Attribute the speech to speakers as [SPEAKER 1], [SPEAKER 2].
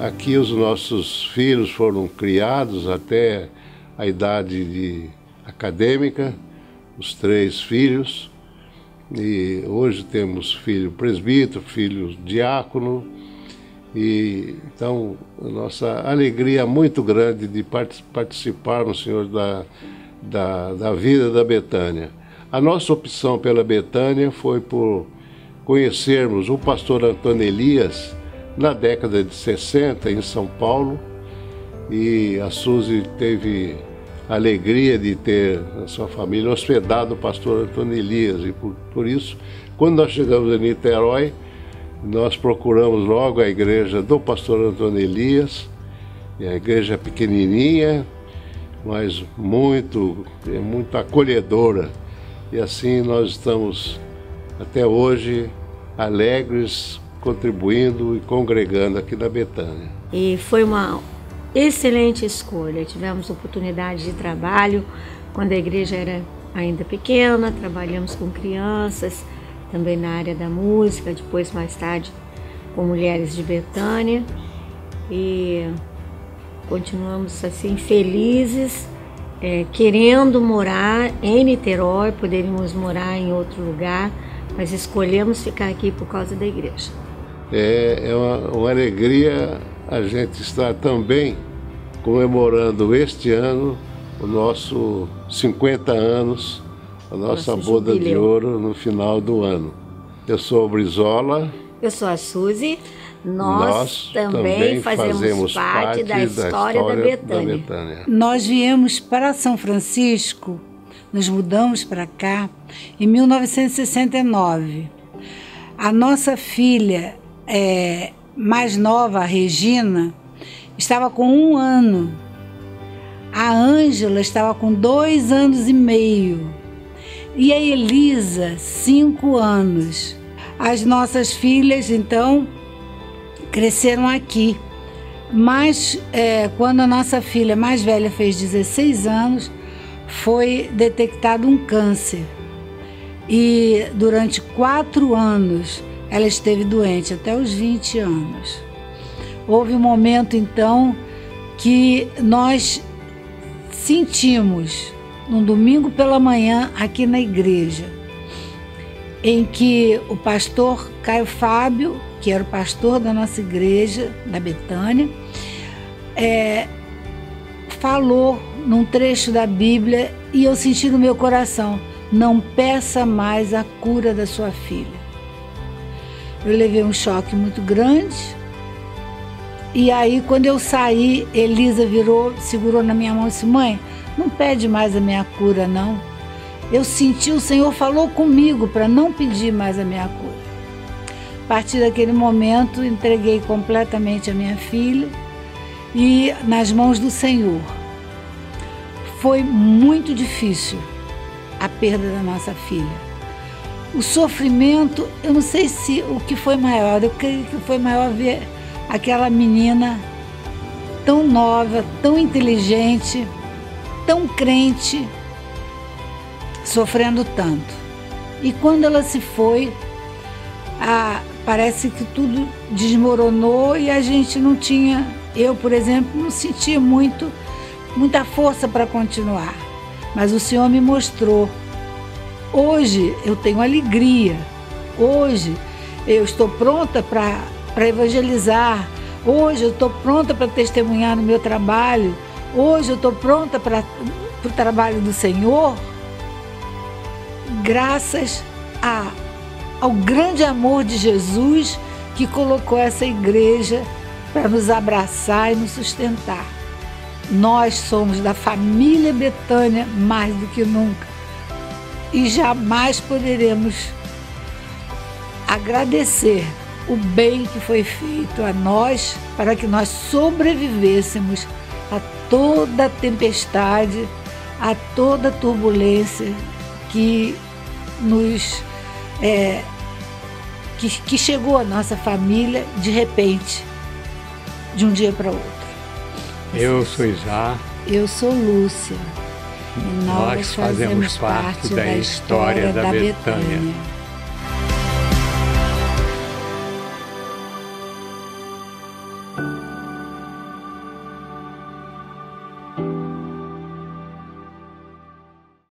[SPEAKER 1] Aqui os nossos filhos foram criados até a idade de acadêmica, os três filhos. E hoje temos filho presbítero, filho diácono. E então a nossa alegria muito grande de participarmos, Senhor, da, da, da vida da Betânia. A nossa opção pela Betânia foi por conhecermos o pastor Antônio Elias na década de 60 em São Paulo e a Suzy teve a alegria de ter a sua família hospedado o pastor Antônio Elias e por, por isso, quando nós chegamos em Niterói, nós procuramos logo a igreja do pastor Antônio Elias, a igreja pequenininha, mas muito, é muito acolhedora. E assim nós estamos até hoje alegres, contribuindo e congregando aqui na Betânia.
[SPEAKER 2] E foi uma excelente escolha. Tivemos oportunidade de trabalho quando a igreja era ainda pequena, trabalhamos com crianças, também na área da música, depois mais tarde com mulheres de Betânia. E continuamos assim felizes é, querendo morar em Niterói, poderíamos morar em outro lugar, mas escolhemos ficar aqui por causa da igreja.
[SPEAKER 1] É, é uma, uma alegria a gente estar também comemorando este ano o nosso 50 anos, a nossa Nosso boda jubileu. de ouro no final do ano. Eu sou o Brizola.
[SPEAKER 2] Eu sou a Suzy. Nós, Nós também, também fazemos, fazemos, parte, parte da, história da, história da, Betânia. da Betânia.
[SPEAKER 3] Nós viemos para São Francisco, nos mudamos para cá em 1969. A nossa filha é, mais nova, Regina, estava com um ano. A Ângela estava com dois anos e meio. E a Elisa, cinco anos. As nossas filhas, então, cresceram aqui. Mas é, quando a nossa filha mais velha fez 16 anos, foi detectado um câncer. E durante quatro anos ela esteve doente, até os 20 anos. Houve um momento então que nós sentimos, num domingo pela manhã, aqui na igreja, em que o pastor Caio Fábio que era o pastor da nossa igreja, da Betânia, é, falou num trecho da Bíblia e eu senti no meu coração: não peça mais a cura da sua filha. Eu levei um choque muito grande. E aí, quando eu saí, Elisa virou, segurou na minha mão e disse: Mãe, não pede mais a minha cura, não. Eu senti, o Senhor falou comigo para não pedir mais a minha cura partir daquele momento, entreguei completamente a minha filha e nas mãos do Senhor. Foi muito difícil a perda da nossa filha. O sofrimento, eu não sei se o que foi maior, eu creio que foi maior ver aquela menina tão nova, tão inteligente, tão crente, sofrendo tanto. E quando ela se foi, a, parece que tudo desmoronou e a gente não tinha, eu, por exemplo, não sentia muito, muita força para continuar. Mas o Senhor me mostrou. Hoje eu tenho alegria. Hoje eu estou pronta para evangelizar. Hoje eu estou pronta para testemunhar no meu trabalho. Hoje eu estou pronta para o trabalho do Senhor. Graças a ao grande amor de Jesus que colocou essa igreja para nos abraçar e nos sustentar. Nós somos da família Betânia mais do que nunca e jamais poderemos agradecer o bem que foi feito a nós para que nós sobrevivêssemos a toda a tempestade, a toda a turbulência que nos é, que, que chegou à nossa família de repente, de um dia para outro.
[SPEAKER 4] Eu sou Isá.
[SPEAKER 3] Eu sou Lúcia.
[SPEAKER 4] Nós, fazemos, parte da, história da. Betânia.